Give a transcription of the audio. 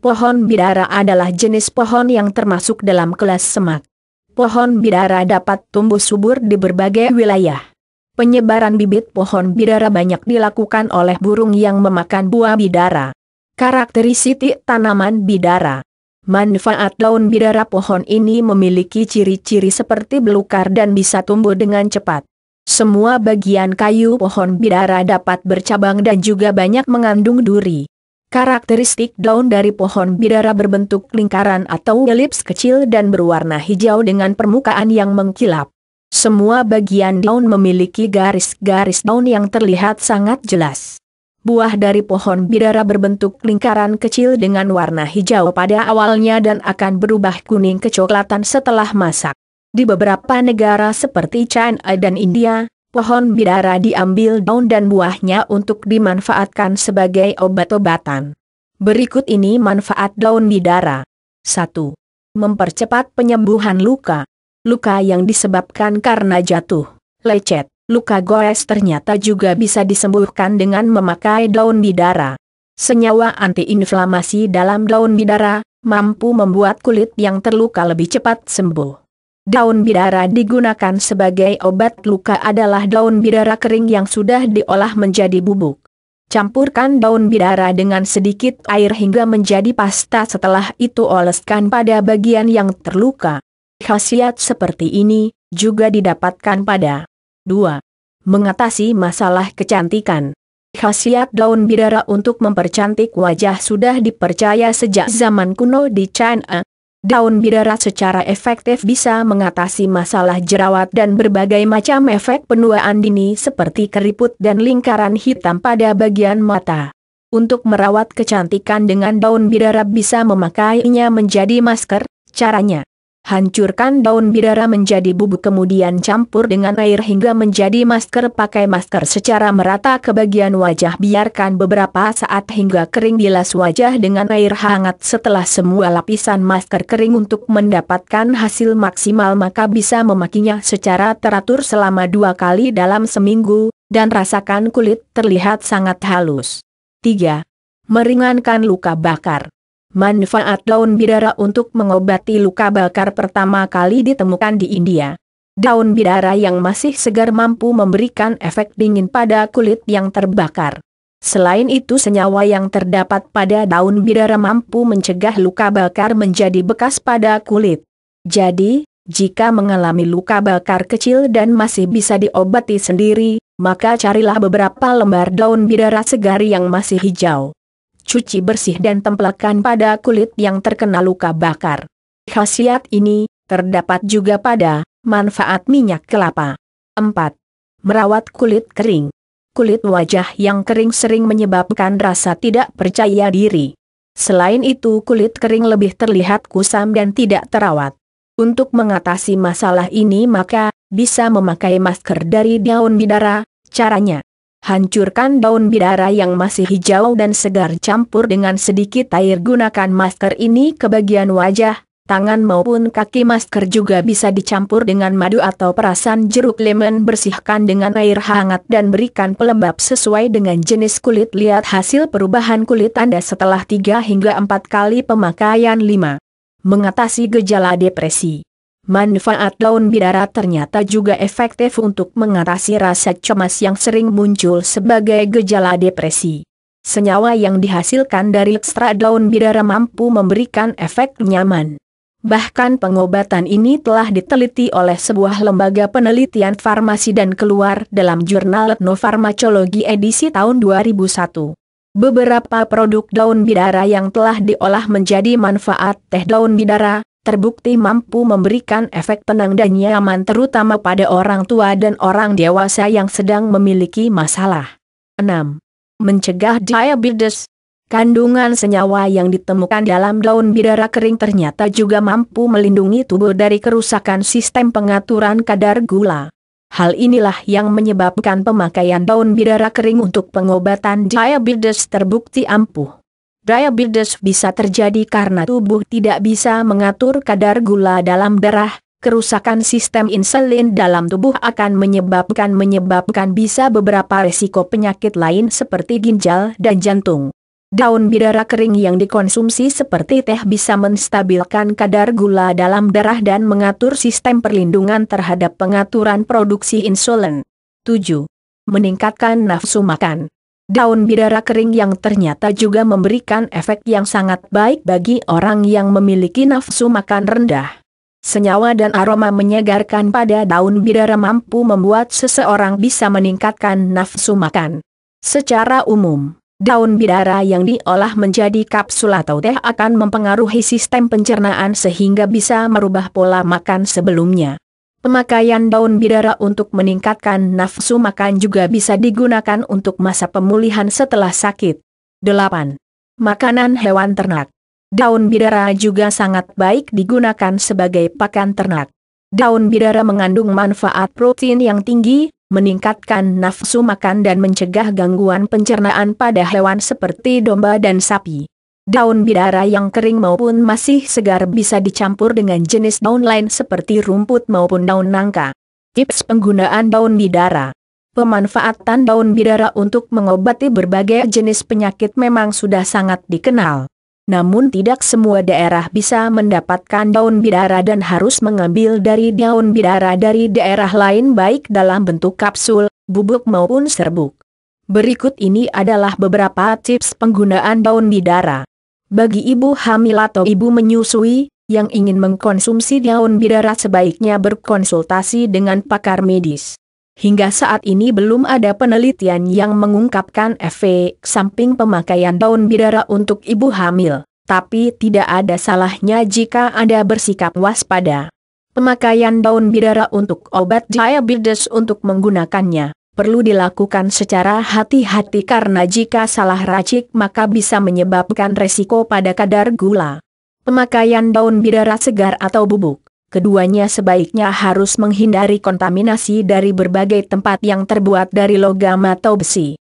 Pohon bidara adalah jenis pohon yang termasuk dalam kelas semak. Pohon bidara dapat tumbuh subur di berbagai wilayah. Penyebaran bibit pohon bidara banyak dilakukan oleh burung yang memakan buah bidara. Karakteristik tanaman bidara Manfaat daun bidara pohon ini memiliki ciri-ciri seperti belukar dan bisa tumbuh dengan cepat. Semua bagian kayu pohon bidara dapat bercabang dan juga banyak mengandung duri. Karakteristik daun dari pohon bidara berbentuk lingkaran atau elips kecil dan berwarna hijau dengan permukaan yang mengkilap. Semua bagian daun memiliki garis-garis daun yang terlihat sangat jelas. Buah dari pohon bidara berbentuk lingkaran kecil dengan warna hijau pada awalnya dan akan berubah kuning kecoklatan setelah masak. Di beberapa negara seperti China dan India, Pohon bidara diambil daun dan buahnya untuk dimanfaatkan sebagai obat-obatan. Berikut ini manfaat daun bidara. 1. Mempercepat penyembuhan luka. Luka yang disebabkan karena jatuh, lecet, luka gores ternyata juga bisa disembuhkan dengan memakai daun bidara. Senyawa antiinflamasi dalam daun bidara mampu membuat kulit yang terluka lebih cepat sembuh. Daun bidara digunakan sebagai obat luka adalah daun bidara kering yang sudah diolah menjadi bubuk. Campurkan daun bidara dengan sedikit air hingga menjadi pasta setelah itu oleskan pada bagian yang terluka. Khasiat seperti ini juga didapatkan pada 2. Mengatasi masalah kecantikan. Khasiat daun bidara untuk mempercantik wajah sudah dipercaya sejak zaman kuno di China, Daun bidara secara efektif bisa mengatasi masalah jerawat dan berbagai macam efek penuaan dini seperti keriput dan lingkaran hitam pada bagian mata. Untuk merawat kecantikan dengan daun bidara bisa memakainya menjadi masker, caranya Hancurkan daun bidara menjadi bubuk kemudian campur dengan air hingga menjadi masker pakai masker secara merata ke bagian wajah biarkan beberapa saat hingga kering bilas wajah dengan air hangat setelah semua lapisan masker kering untuk mendapatkan hasil maksimal maka bisa memakinya secara teratur selama dua kali dalam seminggu, dan rasakan kulit terlihat sangat halus. 3. Meringankan luka bakar Manfaat daun bidara untuk mengobati luka bakar pertama kali ditemukan di India. Daun bidara yang masih segar mampu memberikan efek dingin pada kulit yang terbakar. Selain itu senyawa yang terdapat pada daun bidara mampu mencegah luka bakar menjadi bekas pada kulit. Jadi, jika mengalami luka bakar kecil dan masih bisa diobati sendiri, maka carilah beberapa lembar daun bidara segar yang masih hijau cuci bersih dan tempelkan pada kulit yang terkena luka bakar. Khasiat ini, terdapat juga pada, manfaat minyak kelapa. 4. Merawat kulit kering. Kulit wajah yang kering sering menyebabkan rasa tidak percaya diri. Selain itu kulit kering lebih terlihat kusam dan tidak terawat. Untuk mengatasi masalah ini maka, bisa memakai masker dari daun bidara, caranya. Hancurkan daun bidara yang masih hijau dan segar campur dengan sedikit air. Gunakan masker ini ke bagian wajah, tangan maupun kaki. Masker juga bisa dicampur dengan madu atau perasan jeruk lemon. Bersihkan dengan air hangat dan berikan pelembab sesuai dengan jenis kulit. Lihat hasil perubahan kulit Anda setelah 3 hingga 4 kali pemakaian 5. Mengatasi gejala depresi Manfaat daun bidara ternyata juga efektif untuk mengatasi rasa cemas yang sering muncul sebagai gejala depresi. Senyawa yang dihasilkan dari ekstra daun bidara mampu memberikan efek nyaman. Bahkan pengobatan ini telah diteliti oleh sebuah lembaga penelitian farmasi dan keluar dalam jurnal Etnofarmakologi edisi tahun 2001. Beberapa produk daun bidara yang telah diolah menjadi manfaat teh daun bidara, terbukti mampu memberikan efek tenang dan nyaman terutama pada orang tua dan orang dewasa yang sedang memiliki masalah. 6. Mencegah diabetes. Kandungan senyawa yang ditemukan dalam daun bidara kering ternyata juga mampu melindungi tubuh dari kerusakan sistem pengaturan kadar gula. Hal inilah yang menyebabkan pemakaian daun bidara kering untuk pengobatan diabetes terbukti ampuh. Diabetes bisa terjadi karena tubuh tidak bisa mengatur kadar gula dalam darah, kerusakan sistem insulin dalam tubuh akan menyebabkan menyebabkan bisa beberapa resiko penyakit lain seperti ginjal dan jantung. Daun bidara kering yang dikonsumsi seperti teh bisa menstabilkan kadar gula dalam darah dan mengatur sistem perlindungan terhadap pengaturan produksi insulin. 7. Meningkatkan nafsu makan. Daun bidara kering yang ternyata juga memberikan efek yang sangat baik bagi orang yang memiliki nafsu makan rendah. Senyawa dan aroma menyegarkan pada daun bidara mampu membuat seseorang bisa meningkatkan nafsu makan. Secara umum, Daun bidara yang diolah menjadi kapsul atau teh akan mempengaruhi sistem pencernaan sehingga bisa merubah pola makan sebelumnya. Pemakaian daun bidara untuk meningkatkan nafsu makan juga bisa digunakan untuk masa pemulihan setelah sakit. 8. Makanan hewan ternak. Daun bidara juga sangat baik digunakan sebagai pakan ternak. Daun bidara mengandung manfaat protein yang tinggi, meningkatkan nafsu makan dan mencegah gangguan pencernaan pada hewan seperti domba dan sapi. Daun bidara yang kering maupun masih segar bisa dicampur dengan jenis daun lain seperti rumput maupun daun nangka. Tips penggunaan daun bidara Pemanfaatan daun bidara untuk mengobati berbagai jenis penyakit memang sudah sangat dikenal. Namun tidak semua daerah bisa mendapatkan daun bidara dan harus mengambil dari daun bidara dari daerah lain baik dalam bentuk kapsul, bubuk maupun serbuk. Berikut ini adalah beberapa tips penggunaan daun bidara. Bagi ibu hamil atau ibu menyusui, yang ingin mengkonsumsi daun bidara sebaiknya berkonsultasi dengan pakar medis. Hingga saat ini belum ada penelitian yang mengungkapkan efek samping pemakaian daun bidara untuk ibu hamil, tapi tidak ada salahnya jika Anda bersikap waspada. Pemakaian daun bidara untuk obat diabetes untuk menggunakannya perlu dilakukan secara hati-hati karena jika salah racik maka bisa menyebabkan resiko pada kadar gula. Pemakaian daun bidara segar atau bubuk keduanya sebaiknya harus menghindari kontaminasi dari berbagai tempat yang terbuat dari logam atau besi.